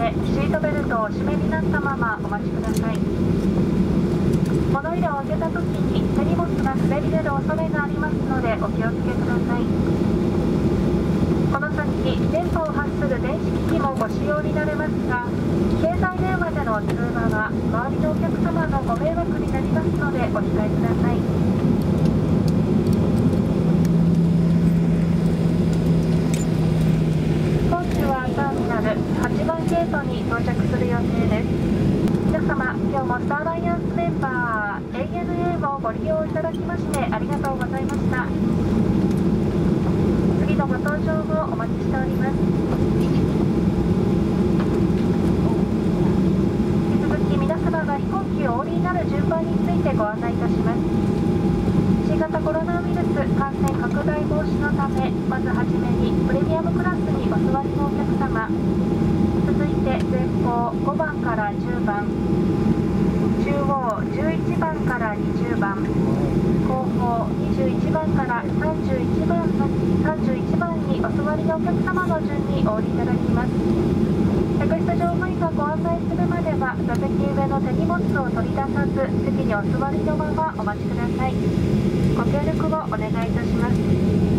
てシートベルトをお締めになったままお待ちください。物入れを開けた時に手荷物が滑り出る恐れがありますのでお気をつけください。この先電波を発する電子機器もご使用になれますが携帯電話での通話は周りのお客様のご迷惑になりますのでお控えください本日はターミナル8番ゲートに到着する予定です皆様今日もスターライアンスメンバー ANA をご利用いただきましてありがとうございました。次のご搭乗をお待ちしております。引き続き皆様が飛行機をお降りになる順番についてご案内いたします。新型コロナウイルス感染拡大防止のためまずはじめにプレミアムクラスにお座りのお客様続いて前方5番から10番11番から20番。後方21番から31番31番にお座りのお客様の順にお降りいただきます。客室乗務員がご案内するまでは座席上の手荷物を取り出さず席にお座りのままお待ちください。ご協力をお願いいたします。